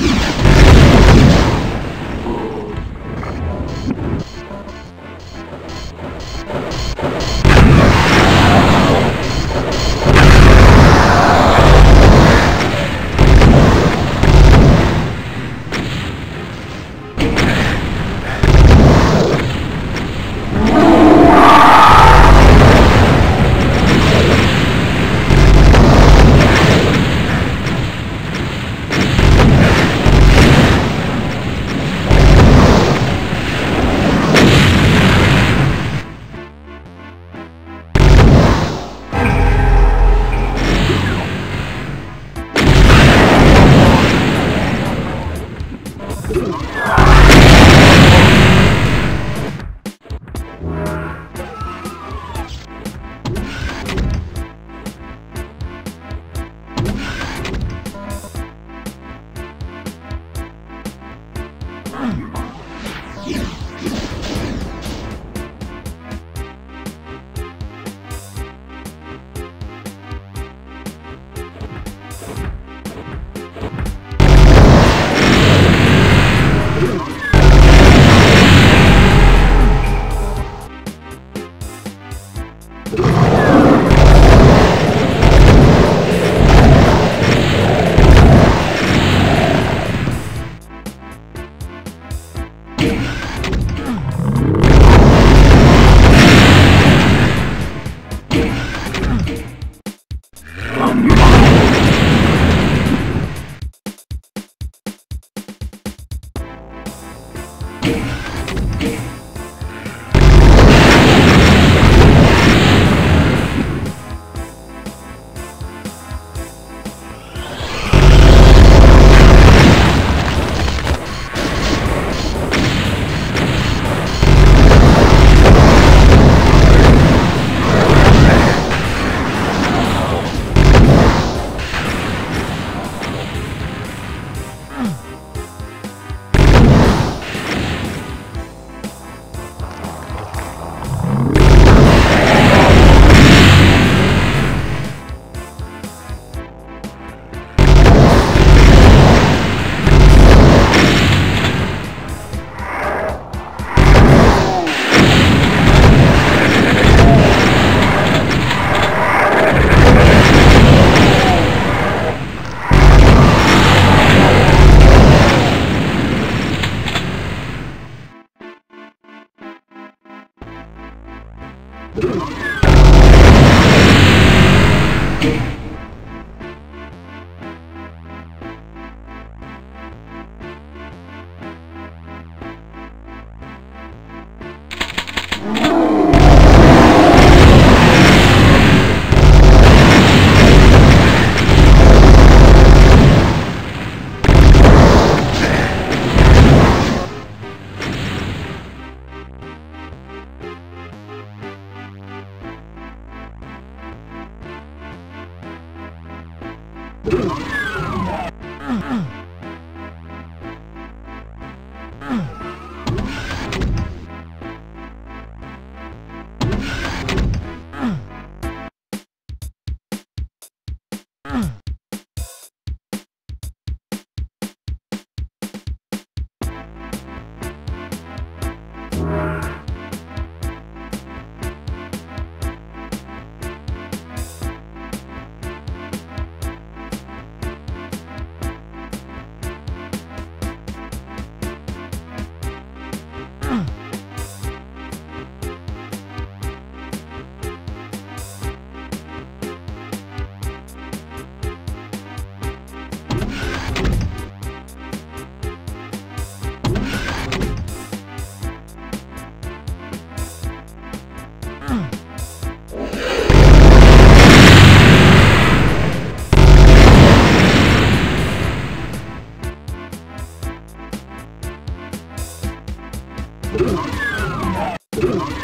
Yeah. Yeah. Come. Ugh. Oh, my God.